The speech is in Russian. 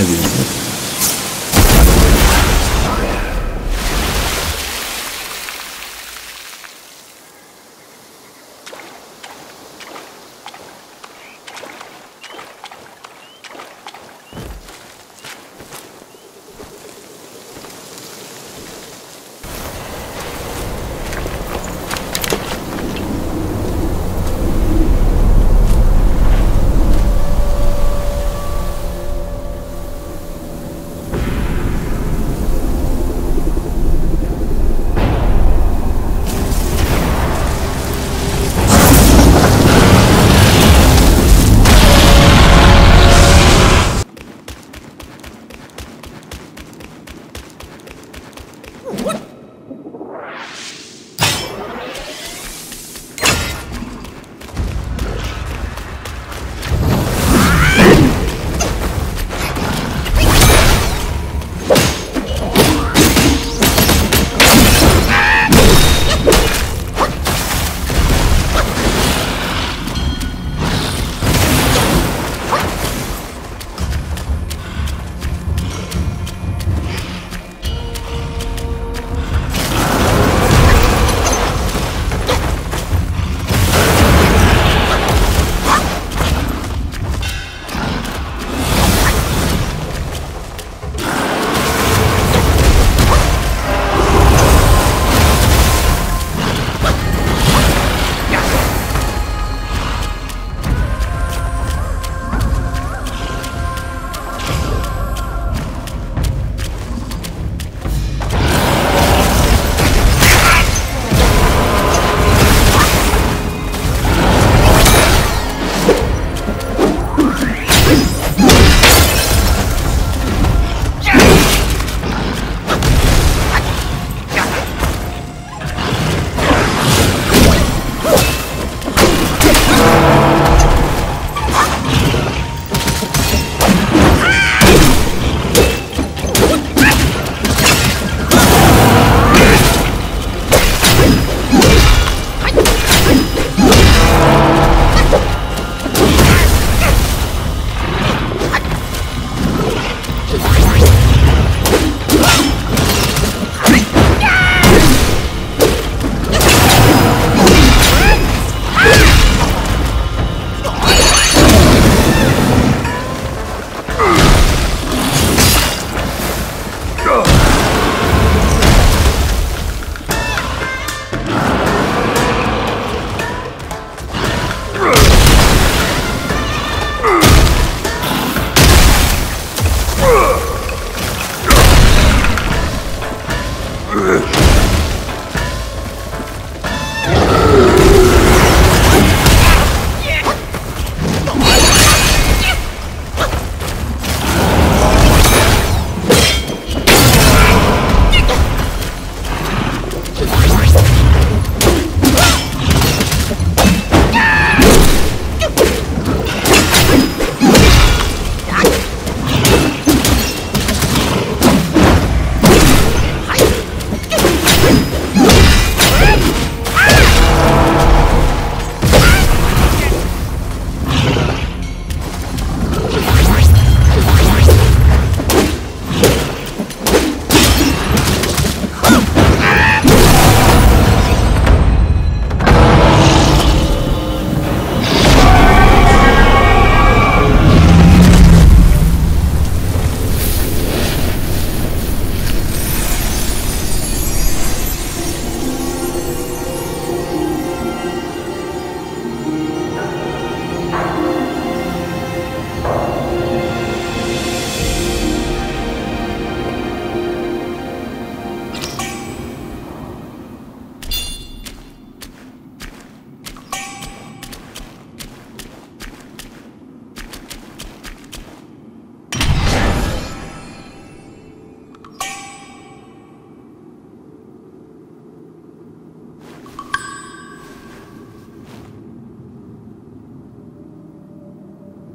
один.